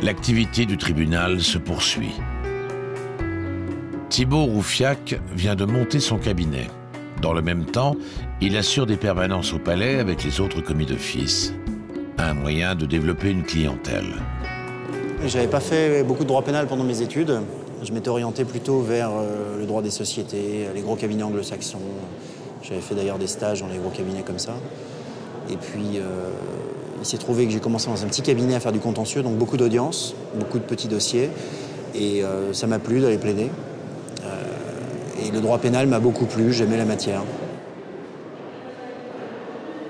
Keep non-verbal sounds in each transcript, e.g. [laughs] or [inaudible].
L'activité du tribunal se poursuit. Thibault Roufiac vient de monter son cabinet. Dans le même temps, il assure des permanences au palais avec les autres commis d'office. Un moyen de développer une clientèle. J'avais pas fait beaucoup de droit pénal pendant mes études. Je m'étais orienté plutôt vers euh, le droit des sociétés, les gros cabinets anglo-saxons. J'avais fait d'ailleurs des stages dans les gros cabinets comme ça. Et puis, euh, il s'est trouvé que j'ai commencé dans un petit cabinet à faire du contentieux, donc beaucoup d'audiences, beaucoup de petits dossiers. Et euh, ça m'a plu d'aller plaider. Euh, et le droit pénal m'a beaucoup plu, j'aimais la matière.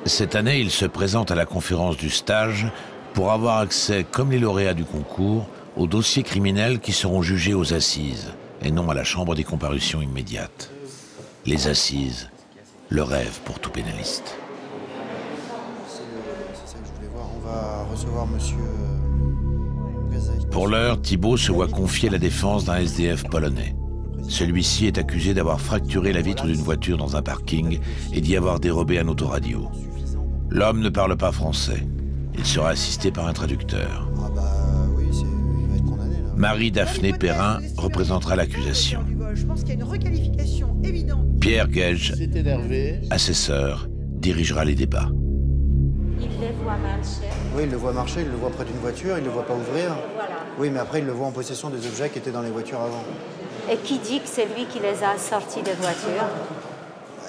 Cette année, il se présente à la conférence du stage pour avoir accès, comme les lauréats du concours, aux dossiers criminels qui seront jugés aux assises et non à la chambre des comparutions immédiates. Les assises, le rêve pour tout pénaliste. Monsieur. Euh, Pour l'heure, Thibault se voit confier la défense d'un SDF polonais. Celui-ci est accusé d'avoir fracturé la vitre d'une voiture dans un parking et d'y avoir dérobé un autoradio. L'homme ne parle pas français. Il sera assisté par un traducteur. Ah bah Marie-Daphné Perrin représentera l'accusation. Pierre Gage, assesseur, dirigera les débats. Oui, il le voit marcher, il le voit près d'une voiture, il le voit pas ouvrir. Oui, mais après, il le voit en possession des objets qui étaient dans les voitures avant. Et qui dit que c'est lui qui les a sortis des voitures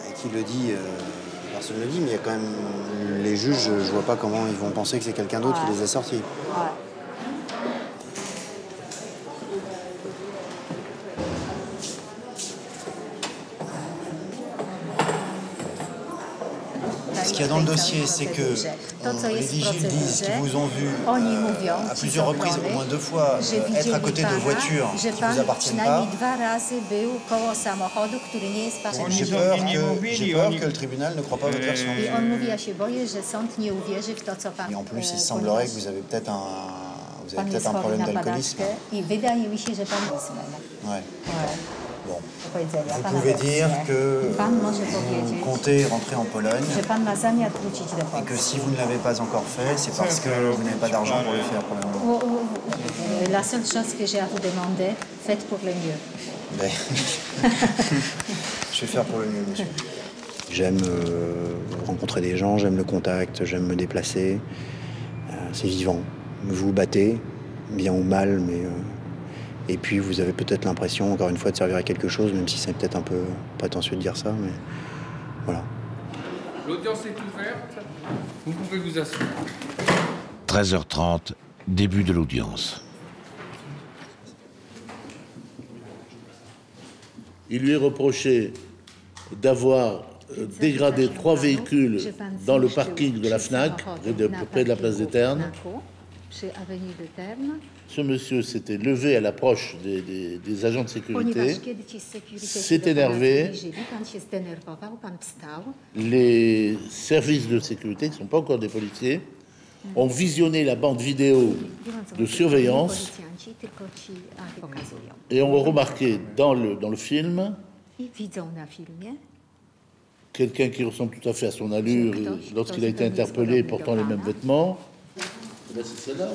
Et qui le dit, euh, personne ne le dit, mais il y a quand même les juges, je vois pas comment ils vont penser que c'est quelqu'un d'autre qui les a sortis. Qu'il y a dans le dossier, c'est que les vigiles disent qu'ils vous ont vu à plusieurs reprises, au moins deux fois, être à côté de voitures qui ne vous appartiennent pas. J'ai peur, que, peur que le tribunal ne croit pas votre version. Et en plus, il semblerait que vous avez peut-être un, vous avez peut-être un problème d'alcoolisme. Ouais. Vous pouvez dire que vous comptez rentrer en Pologne et que si vous ne l'avez pas encore fait, c'est parce que vous n'avez pas d'argent pour le faire pour le moment. Oh, oh, oh, la seule chose que j'ai à vous demander, faites pour le mieux. Ben, [laughs] je vais faire pour le mieux, monsieur. J'aime euh, rencontrer des gens, j'aime le contact, j'aime me déplacer. Euh, c'est vivant. Vous vous battez, bien ou mal, mais euh, et puis vous avez peut-être l'impression, encore une fois, de servir à quelque chose, même si c'est peut-être un peu prétentieux de dire ça, mais voilà. L'audience est ouverte, vous pouvez vous asseoir. 13h30, début de l'audience. Il lui est reproché d'avoir euh, dégradé trois véhicules dans le parking de la FNAC, près de la place des Ternes. Ce monsieur s'était levé à l'approche des, agents de sécurité, s'est énervé. Les services de sécurité, qui ne sont pas encore des policiers, ont visionné la bande vidéo de surveillance et ont remarqué dans le, dans le film quelqu'un qui ressemble tout à fait à son allure lorsqu'il a été interpellé portant les mêmes vêtements. c'est celle-là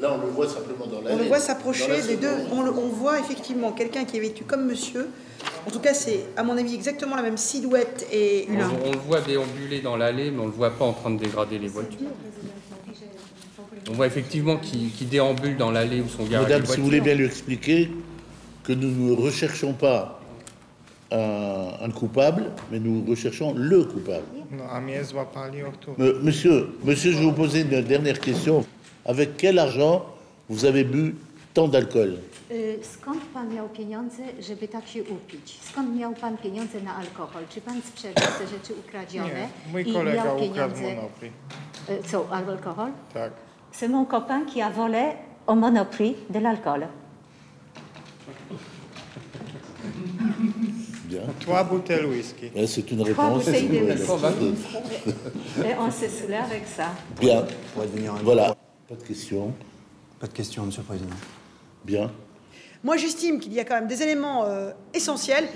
Là, on le voit simplement dans la On le voit s'approcher des deux. On, voit effectivement quelqu'un qui est vêtu comme monsieur. En tout cas, c'est à mon avis exactement la même silhouette et une. On, le voit déambuler dans l'allée, mais on le voit pas en train de dégrader les voitures. On voit effectivement qu'il déambule dans l'allée où sont garées Madame, si vous voulez bien lui expliquer que nous ne recherchons pas un, coupable, mais nous recherchons le coupable. monsieur, monsieur, je vais vous poser une dernière question. Avec quel argent vous avez bu tant d'alcool Skąd pan miał pieniądze, żeby tak się upić? Skąd miał pan pieniądze na alkohol? Czy pan sprzedał te rzeczy ukradzione? Nie, mój kolega miał ukradł Monoprix. Co, alkohol? Tak. C'est mon copain qui a volé au Monoprix de l'alcool. Bien. Trois bouteilles whisky. C'est une réponse. Et on se soulève avec ça. Bien. Voilà. Pas de questions. Pas de questions, Monsieur le Président. Bien. Moi, j'estime qu'il y a quand même des éléments euh, essentiels.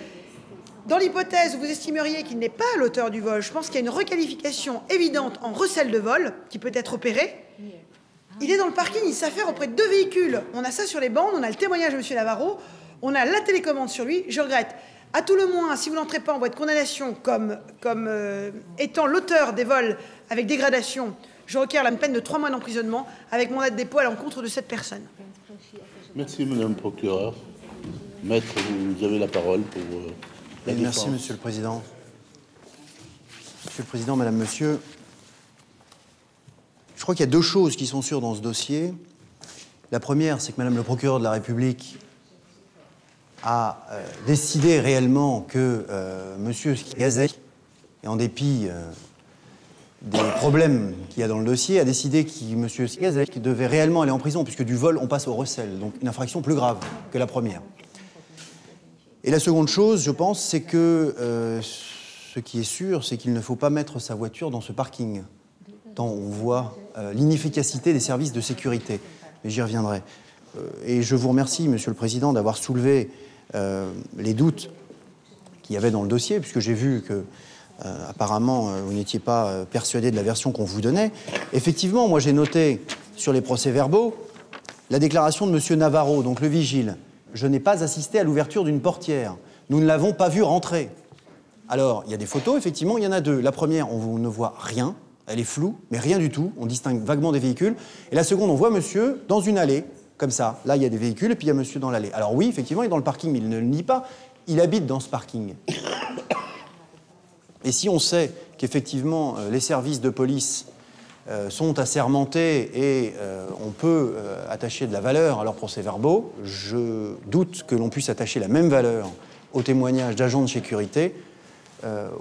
Dans l'hypothèse où vous estimeriez qu'il n'est pas l'auteur du vol, je pense qu'il y a une requalification évidente en recel de vol qui peut être opérée. Il est dans le parking, il s'affaire auprès de deux véhicules. On a ça sur les bandes, on a le témoignage de M. Navarro, on a la télécommande sur lui. Je regrette. À tout le moins, si vous n'entrez pas en voie de condamnation comme, comme euh, étant l'auteur des vols avec dégradation, je requiers la peine de trois mois d'emprisonnement avec mandat de dépôt à l'encontre de cette personne. Merci, Madame le procureur. Maître, vous avez la parole pour euh, la Merci, défense. Monsieur le Président. Monsieur le Président, Madame, Monsieur, je crois qu'il y a deux choses qui sont sûres dans ce dossier. La première, c'est que Madame le procureur de la République a euh, décidé réellement que euh, Monsieur Gazet, et en dépit euh, des problèmes qu'il y a dans le dossier, a décidé que Monsieur Gazet devait réellement aller en prison, puisque du vol, on passe au recel, donc une infraction plus grave que la première. Et la seconde chose, je pense, c'est que euh, ce qui est sûr, c'est qu'il ne faut pas mettre sa voiture dans ce parking, tant on voit euh, l'inefficacité des services de sécurité. Mais j'y reviendrai. Euh, et je vous remercie, Monsieur le Président, d'avoir soulevé les doutes qu'il y avait dans le dossier, puisque j'ai vu que euh, apparemment euh, vous n'étiez pas euh, persuadé de la version qu'on vous donnait. Effectivement, moi j'ai noté sur les procès-verbaux la déclaration de Monsieur Navarro, donc le vigile. Je n'ai pas assisté à l'ouverture d'une portière. Nous ne l'avons pas vu rentrer. Alors, il y a des photos, effectivement, il y en a deux. La première, on ne voit rien, elle est floue, mais rien du tout. On distingue vaguement des véhicules. Et la seconde, on voit monsieur dans une allée, comme ça. Là, il y a des véhicules, et puis il y a monsieur dans l'allée. Alors oui, effectivement, il est dans le parking, mais il ne le nie pas. Il habite dans ce parking. Et si on sait qu'effectivement, euh, les services de police euh, sont assermentés et euh, on peut attacher de la valeur à leurs procès-verbaux, je doute que l'on puisse attacher la même valeur aux témoignages d'agents de sécurité.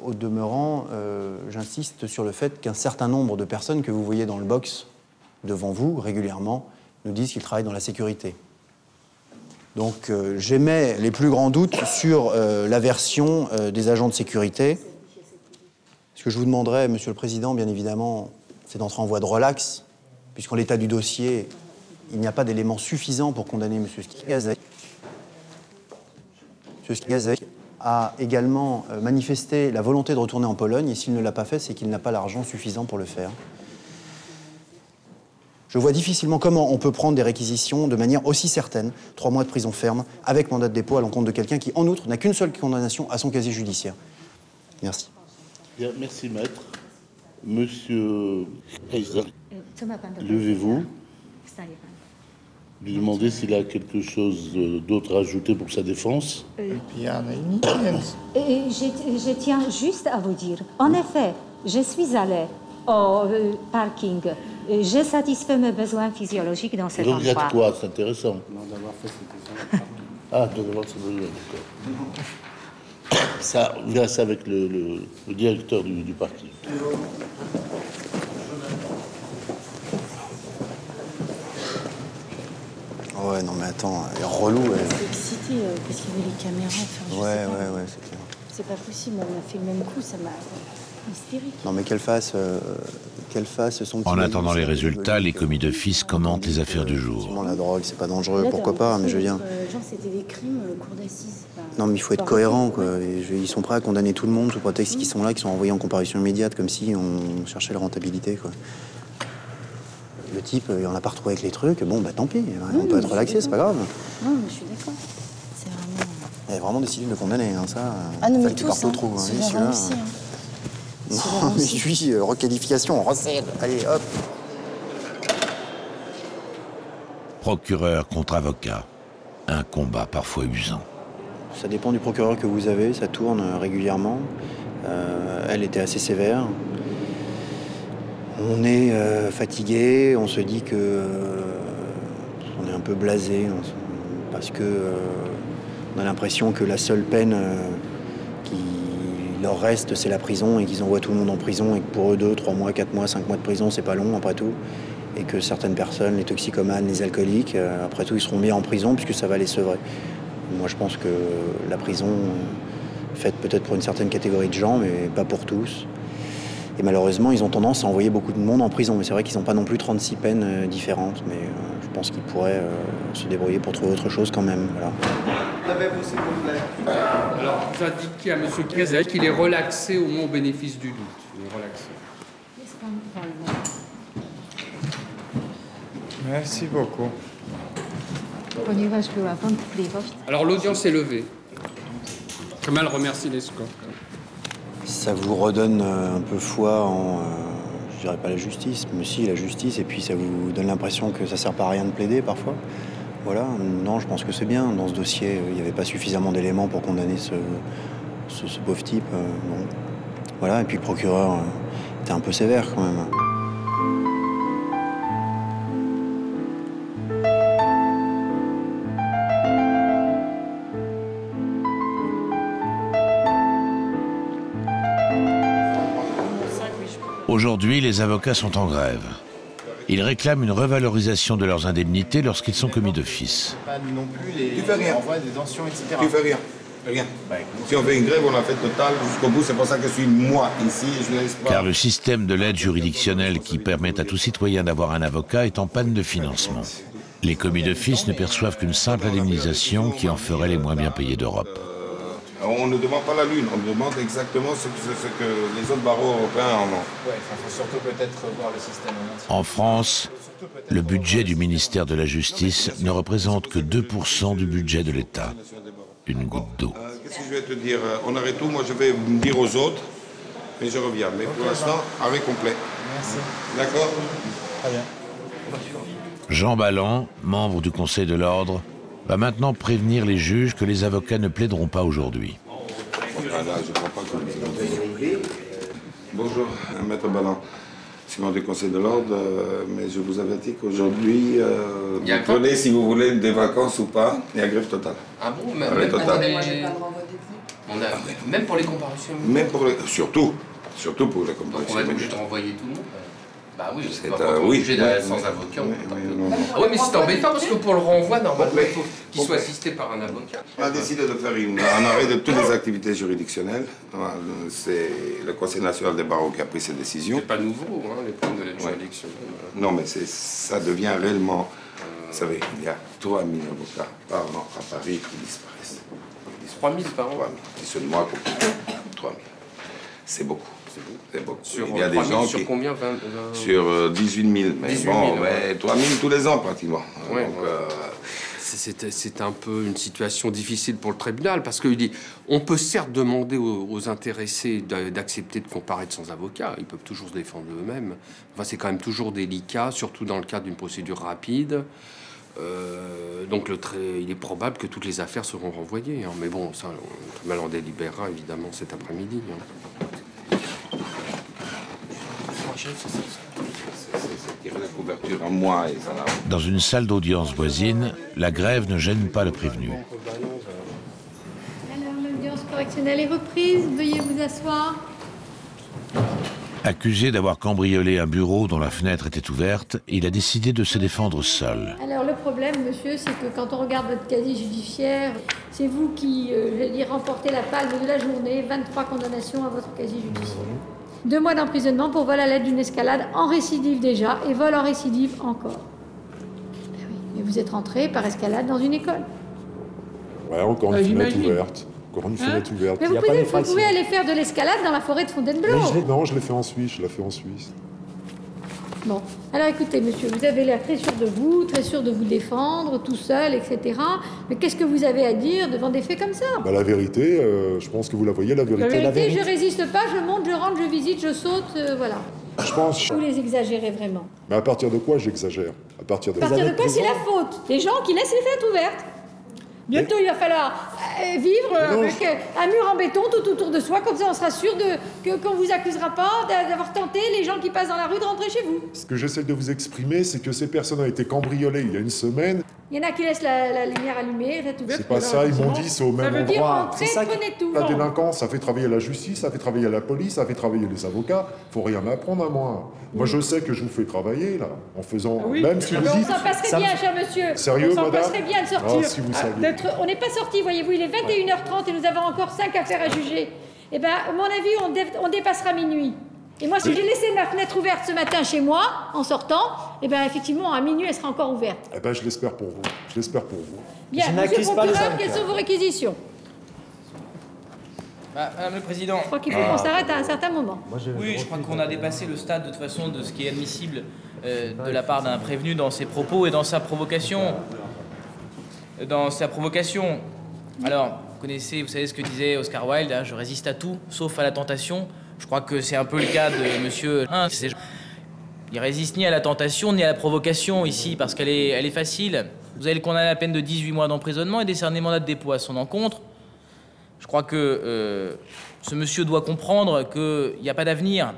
Au demeurant, j'insiste sur le fait qu'un certain nombre de personnes que vous voyez dans le box devant vous régulièrement nous disent qu'ils travaillent dans la sécurité. Donc j'émets les plus grands doutes sur la version des agents de sécurité. Ce que je vous demanderais, Monsieur le Président, bien évidemment, c'est d'entrer en voie de relax, puisqu'en l'état du dossier, il n'y a pas d'éléments suffisants pour condamner M. Skigazek. M. Skigazek a également euh, manifesté la volonté de retourner en Pologne, et s'il ne l'a pas fait, c'est qu'il n'a pas l'argent suffisant pour le faire. Je vois difficilement comment on peut prendre des réquisitions de manière aussi certaine, trois mois de prison ferme, avec mandat de dépôt à l'encontre de quelqu'un qui, en outre, n'a qu'une seule condamnation à son casier judiciaire. Merci. Bien, merci, Maître. Monsieur levez-vous. Lui demander s'il a quelque chose euh, d'autre à ajouter pour sa défense. Euh, Je, je tiens juste à vous dire, en effet, je suis allée au euh, parking. J'ai satisfait mes besoins physiologiques dans cet Il regrette endroit. quoi C'est intéressant. Ah, de devoir se besoin, d'accord. [laughs] Ça, on verra ça avec le, le- le directeur du, du parti. Ouais, non mais attends, elle est relou. elle. C'est excité euh, parce qu'il veut les caméras. Enfin, Ouais, ouais, ouais, c'est clair. C'est pas possible, on a fait le même coup, ça m'a hystérique. Non mais qu'elle fasse, euh, qu'elle fasse son petit En attendant les résultats, les commis d'office commentent les affaires du jour. La drogue, c'est pas dangereux, Là, pourquoi pas, mais je d'être, euh, Genre, c'était des crimes, euh, cour d'assises. Non, mais il faut être cohérent, quoi. ouais. Et je- ils sont prêts à condamner tout le monde sous prétexte qu'ils sont là, qu'ils sont envoyés en comparution immédiate, comme si on cherchait la rentabilité, quoi. Le type, euh, il en a pas retrouvé avec les trucs, bon, bah tant pis, on peut être relaxé, c'est pas grave. Non, mais je suis d'accord. C'est vraiment. Elle a vraiment décidé de le condamner, hein, ça. Ah non, mais tous, parte au hein. trou, hein. Non, mais lui, euh, requalification, recel, allez, hop. Procureur contre avocat. Un combat parfois usant. Ça dépend du procureur que vous avez, ça tourne euh, régulièrement. Euh, elle était assez sévère. On est euh, fatigué, on se dit que euh, on est un peu blasé parce que euh, on a l'impression que la seule peine euh, leur reste, c'est la prison et qu'ils envoient tout le monde en prison et que pour eux deux, trois mois, quatre mois, cinq mois de prison, c'est pas long après tout. Et que certaines personnes, les toxicomanes, les alcooliques, euh, après tout, ils seront mis en prison puisque ça va les sevrer. Moi, je pense que la prison, euh, faite peut-être pour une certaine catégorie de gens, mais pas pour tous. Et malheureusement, ils ont tendance à envoyer beaucoup de monde en prison. Mais c'est vrai qu'ils n'ont pas non plus 36 peines euh, différentes. Mais je pense qu'ils pourraient se débrouiller pour trouver autre chose quand même. Alors, vous indiquez à M. Kazek qu'il est relaxé au moins au bénéfice du doute. Il est relaxé. Merci beaucoup. Alors l'audience est levée. Comment elle remercie les scores Ça vous redonne euh, un peu foi en, euh, je dirais pas la justice, mais si la justice, et puis ça vous donne l'impression que ça sert pas à rien de plaider parfois. Voilà, non, je pense que c'est bien. Dans ce dossier, euh, il n'y avait pas suffisamment d'éléments pour condamner ce, ce, pauvre type. euh, bon. Voilà, et puis le procureur euh, était un peu sévère quand même. Aujourd'hui, les avocats sont en grève. Ils réclament une revalorisation de leurs indemnités lorsqu'ils sont commis d'office. Tu fais rien. Tu fais rien. Rien. Si on fait une grève, on la fait totale jusqu'au bout. C'est pour ça que je suis moi ici et je ne laisse pas. Car le système de l'aide juridictionnelle qui permet à tout citoyen d'avoir un avocat est en panne de financement. Les commis d'office ne perçoivent qu'une simple indemnisation qui en ferait les moins bien payés d'Europe. On ne demande pas la lune, on demande exactement ce que, ce que les autres barreaux européens en ont. Ouais, il faut surtout peut-être revoir le système en France, le budget du ministère de la Justice ne représente que 2% du budget de l'État. Une goutte d'eau. Euh, Qu'est-ce que je vais te dire? Euh, On arrête tout, moi je vais me dire aux autres, mais je reviens. Mais pour l'instant, arrêt complet. Merci. D'accord? Très bien. Jean Ballan, membre du Conseil de l'ordre, va maintenant prévenir les juges que les avocats ne plaideront pas aujourd'hui. Ah, Bonjour, Maître Ballon. Simon du Conseil de l'ordre, euh, mais je vous avertis qu'aujourd'hui, euh, vous prenez si vous voulez des vacances ou pas, il y a grève totale. Ah bon Ah, même, oui, pour total. les... On a... même pour les comparutions Même pour les... Surtout, surtout pour les Donc on comparutions. va être obligé de renvoyer tout le monde Bah oui, C'est pas oui, obligé d'aller oui, sans oui. avocat. on Oui, peut. Ah ouais, mais c'est embêtant parce que pour le renvoi, normalement, il faut qu'il soit assisté par un avocat. On a décidé de faire une- un arrêt de toutes les activités juridictionnelles. C'est le Conseil national des barreaux qui a pris cette décision. C'est pas nouveau, hein, les problèmes de l'aide juridictionnelle. Non, mais ça devient réellement... Vous savez, il y a 3000 avocats par an à Paris qui disparaissent. 3000 par an 3000. Et seulement à côté. 3000. C'est beaucoup. C'est beaucoup. Sur, il y a des 3000, gens sur qui... combien 20, 20 Sur euh, 18 000. Mais 18 bon, 000, mais ouais. 3 000 tous les ans pratiquement. Ouais, Donc, ouais. euh, C'est- C'est c'est un peu une situation difficile pour le tribunal parce qu'il dit on peut certes demander aux, aux intéressés d'a- d'accepter de comparaître sans avocat, ils peuvent toujours se défendre eux-mêmes. Enfin, c'est quand même toujours délicat, surtout dans le cadre d'une procédure rapide. Euh, donc le il est probable que toutes les affaires seront renvoyées. hein. Mais bon, ça, le tribunal en délibérera évidemment cet après-midi. hein. c'est tirer la couverture à moi et ça n'a Dans une salle d'audience voisine, la grève ne gêne pas le prévenu. Alors, l'audience correctionnelle est reprise. Veuillez vous asseoir. Accusé d'avoir cambriolé un bureau dont la fenêtre était ouverte, il a décidé de se défendre seul. Alors, le problème, monsieur, c'est que quand on regarde votre casier judiciaire, c'est vous qui, euh, je vais dire, remportez la palme de la journée. 23 condamnations à votre casier judiciaire. Deux mois d'emprisonnement pour vol à l'aide d'une escalade en récidive déjà et vol en récidive encore. Ben oui, mais vous êtes rentré par escalade dans une école. Ouais, encore une Ah, fenêtre ouverte. Encore une fenêtre ouverte. Mais vous pouvez, vous pouvez aller faire de l'escalade dans la forêt de Fontainebleau. Mais je l'ai- non, je l'ai fait en Suisse, je l'ai fait en Suisse. Bon, alors écoutez, monsieur, vous avez l'air très sûr de vous, très sûr de vous défendre, tout seul, etc. Mais qu'est-ce que vous avez à dire devant des faits comme ça? Bah, la vérité, euh, je pense que vous la voyez, la La vérité. vérité, je résiste pas, je monte, je rentre, je visite, je saute, euh, voilà. Je pense. Vous les exagérez vraiment. Mais à partir de quoi j'exagère? À partir de. À partir de quoi? C'est la faute Des gens qui laissent les fenêtres ouvertes. Bientôt, il va falloir euh, vivre avec un mur en béton tout autour de soi, comme ça on sera sûr de, que, qu'on vous accusera pas d'a- d'avoir tenté les gens qui passent dans la rue de rentrer chez vous. Ce que j'essaie de vous exprimer, c'est que ces personnes ont été cambriolées il y a une semaine. Il y en a qui laissent la, la lumière allumée, ouverte. C'est pas ça, ils m'ont dit, c'est au Ça même veut dire endroit. entrez, prenez tout. La délinquance, ça fait travailler la justice, ça fait travailler la police, ça fait travailler les avocats. Faut rien m'apprendre à moi. Moi, je sais que je vous fais travailler, là, en faisant. Oui. Même si vous on dites. s'en passerait bien, cher monsieur. Sérieux, on s'en madame passerait bien de sortir. Ah, si vous Ah, saviez. On n'est pas sorti, voyez-vous, il est 21h30 et nous avons encore 5 affaires à juger. Eh bien, à mon avis, on, dé- on dépassera minuit. Et moi, si j'ai laissé ma fenêtre ouverte ce matin chez moi, en sortant, eh bien, effectivement, à minuit, elle sera encore ouverte. Eh ben, je l'espère pour vous. Je l'espère pour vous. Bien, monsieur le procureur, quelles sont vos réquisitions Bah, Madame le Président. Je crois qu'il faut qu'on s'arrête à un certain moment. Oui, je crois qu'on a dépassé le stade de toute façon de ce qui est admissible euh, de la part d'un prévenu dans ses propos et dans sa provocation. Dans sa provocation. Alors, vous connaissez, vous savez ce que disait Oscar Wilde, hein, je résiste à tout, sauf à la tentation. Je crois que c'est un peu le cas de monsieur. Hein, il résiste ni à la tentation ni à la provocation ici, parce qu'elle est, elle est facile. Vous avez le condamné à la peine de 18 mois d'emprisonnement et décerné mandat de dépôt à son encontre. Je crois que euh, ce monsieur doit comprendre qu'il n'y a pas d'avenir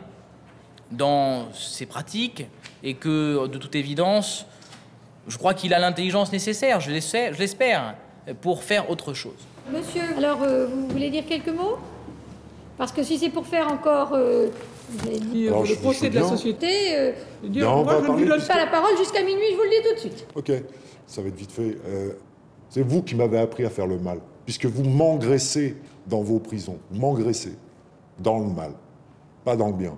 dans ses pratiques et que, de toute évidence, je crois qu'il a l'intelligence nécessaire, je l'espère, pour faire autre chose. Monsieur, alors euh, vous voulez dire quelques mots? Parce que si c'est pour faire encore euh, Alors, je- le procès de la société, euh, dire, Non, on moi va je ne vous donne pas la parole jusqu'à minuit, je vous le dis tout de suite. Ok, ça va être vite fait. Euh, c'est vous qui m'avez appris à faire le mal, puisque vous m'engraissez dans vos prisons. Vous m'engraissez dans le mal, pas dans le bien.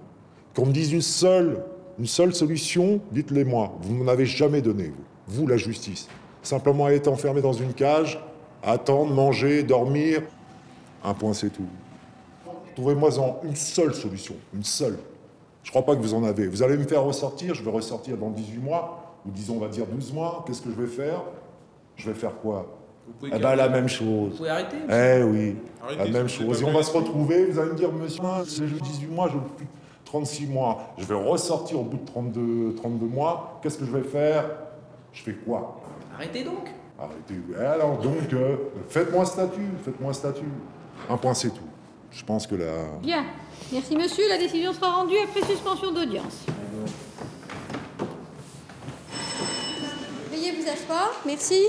Qu'on me dise une seule, une seule solution, dites-les moi. Vous m'en avez jamais donné, vous. Vous, la justice. Simplement être enfermé dans une cage, attendre, manger, dormir. Un point, c'est tout. Trouvez-moi-en une seule solution, une seule. Je crois pas que vous en avez. Vous allez me faire ressortir, je vais ressortir dans 18 mois, ou disons, on va dire 12 mois. Qu'est-ce que je vais faire? Je vais faire quoi? Eh ben, la même Vous chose. pouvez arrêter Eh oui, Arrêtez, la même chose. Et on va bien. se retrouver, vous allez me dire, monsieur, c'est 18 mois, je veux plus 36 mois. Je vais ressortir au bout de 32, 32 mois. Qu'est-ce que je vais faire? Je fais quoi? Arrêtez donc. Arrêtez. Eh Alors donc, euh, faites-moi un statut, faites-moi un statut. Un point, c'est tout. Je pense que la... Bien. Merci monsieur, la décision sera rendue après suspension d'audience. Veuillez vous asseoir, merci.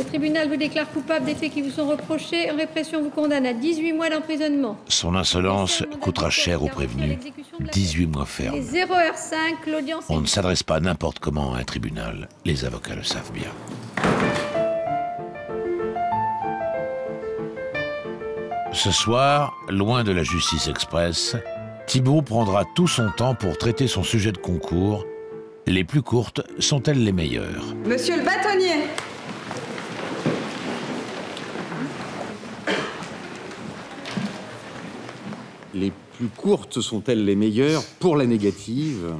Le tribunal vous déclare coupable des faits qui vous sont reprochés. En répression vous condamne à 18 mois d'emprisonnement. Son insolence coûtera cher au prévenu. 18 mois Et ferme. 0h05, l'audience On ne s'adresse pas n'importe comment à un tribunal. Les avocats le savent bien. Ce soir, loin de la justice express, Thibault prendra tout son temps pour traiter son sujet de concours. Les plus courtes sont-elles les meilleures? Monsieur le bâtonnier Les plus courtes sont-elles les meilleures Pour la négative,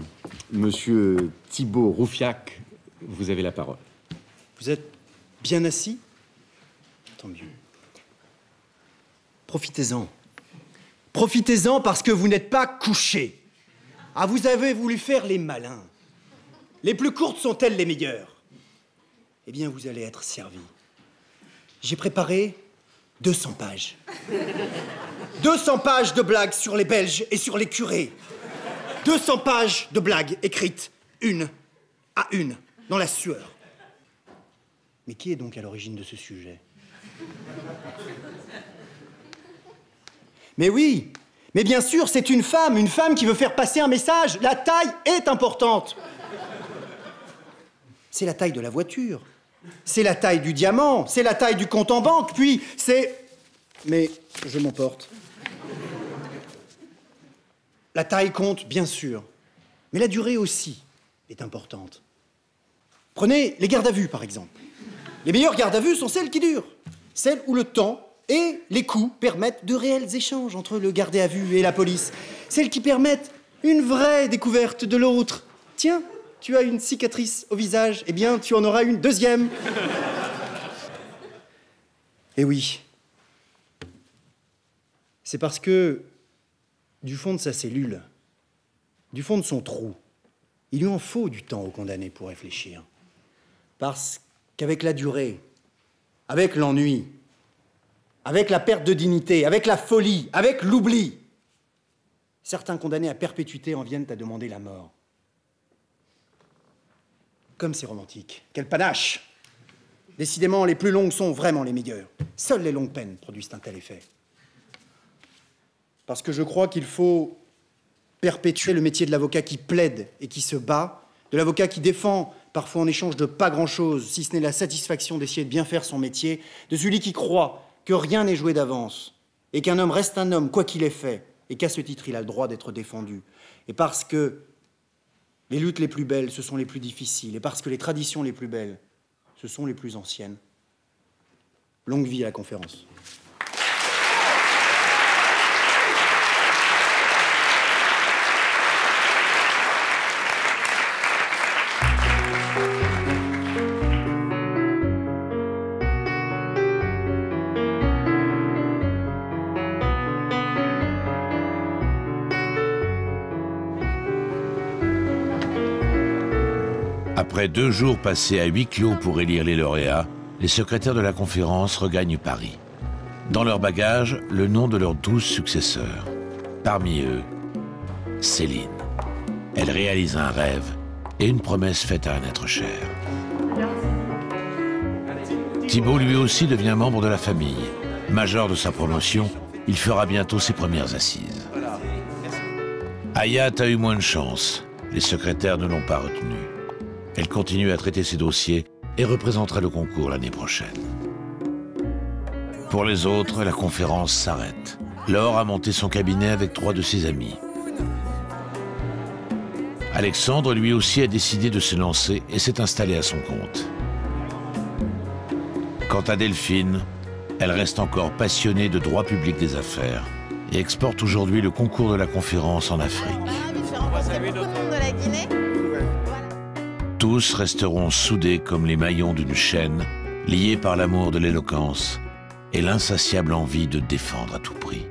Monsieur Thibault Roufiac, vous avez la parole. Vous êtes bien assis? Tant mieux. Profitez-en. Profitez-en parce que vous n'êtes pas couché. Ah, vous avez voulu faire les malins. Les plus courtes sont-elles les meilleures? Eh bien, vous allez être servi. J'ai préparé 200 pages. 200 pages de blagues sur les Belges et sur les curés. 200 pages de blagues écrites une à une dans la sueur. Mais qui est donc à l'origine de ce sujet? Mais oui, mais bien sûr, c'est une femme, une femme qui veut faire passer un message. La taille est importante. C'est la taille de la voiture, c'est la taille du diamant, c'est la taille du compte en banque, puis c'est... Mais je m'emporte. La taille compte, bien sûr, mais la durée aussi est importante. Prenez les gardes à vue, par exemple. Les meilleures gardes à vue sont celles qui durent, celles où le temps et les coups permettent de réels échanges entre le gardé à vue et la police, celles qui permettent une vraie découverte de l'autre. Tiens, tu as une cicatrice au visage, eh bien, tu en auras une deuxième. Et oui, c'est parce que du fond de sa cellule, du fond de son trou, il lui en faut du temps au condamné pour réfléchir. Parce qu'avec la durée, avec l'ennui, avec la perte de dignité, avec la folie, avec l'oubli, certains condamnés à perpétuité en viennent à demander la mort. Comme c'est romantique. Quel panache Décidément, les plus longues sont vraiment les meilleures. Seules les longues peines produisent un tel effet. Parce que je crois qu'il faut perpétuer le métier de l'avocat qui plaide et qui se bat, de l'avocat qui défend, parfois en échange de pas grand-chose, si ce n'est la satisfaction d'essayer de bien faire son métier, de celui qui croit que rien n'est joué d'avance, et qu'un homme reste un homme, quoi qu'il ait fait, et qu'à ce titre, il a le droit d'être défendu. Et parce que les luttes les plus belles, ce sont les plus difficiles, et parce que les traditions les plus belles, ce sont les plus anciennes. Longue vie à la conférence. Après deux jours passés à huis clos pour élire les lauréats, les secrétaires de la conférence regagnent Paris. Dans leur bagage, le nom de leurs douze successeurs. Parmi eux, Céline. Elle réalise un rêve et une promesse faite à un être cher. Thibault lui aussi devient membre de la famille. Major de sa promotion, il fera bientôt ses premières assises. Hayat a eu moins de chance. Les secrétaires ne l'ont pas retenu. Elle continue à traiter ses dossiers et représentera le concours l'année prochaine. Pour les autres, la conférence s'arrête. Laure a monté son cabinet avec trois de ses amis. Alexandre, lui aussi, a décidé de se lancer et s'est installé à son compte. Quant à Delphine, elle reste encore passionnée de droit public des affaires et exporte aujourd'hui le concours de la conférence en Afrique. Tous resteront soudés comme les maillons d'une chaîne, liés par l'amour de l'éloquence et l'insatiable envie de défendre à tout prix.